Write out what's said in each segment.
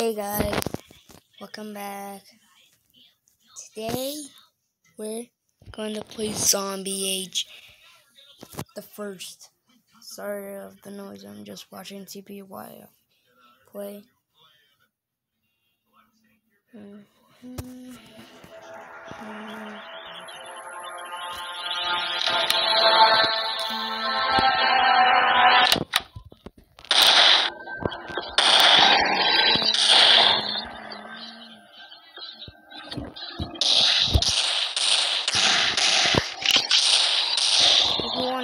Hey guys, welcome back. Today we're going to play Zombie Age, the first. Sorry of the noise, I'm just watching TPY play. Mm -hmm.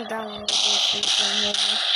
到了我的直的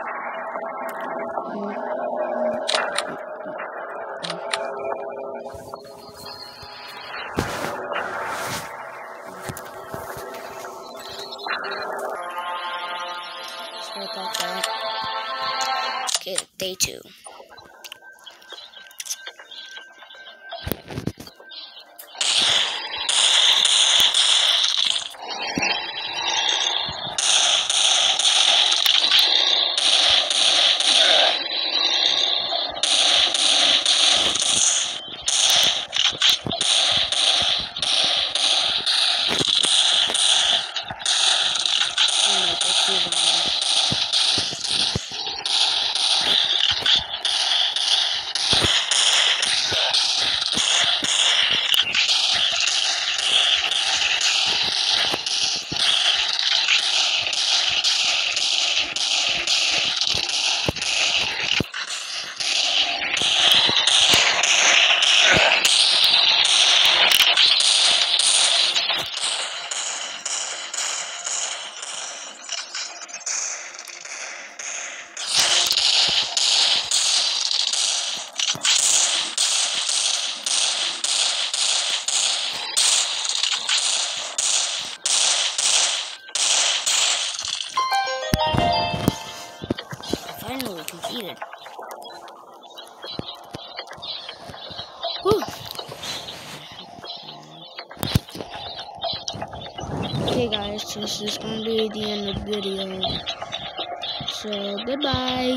Okay, day two. Okay guys, this is to be the end of the video. So, goodbye.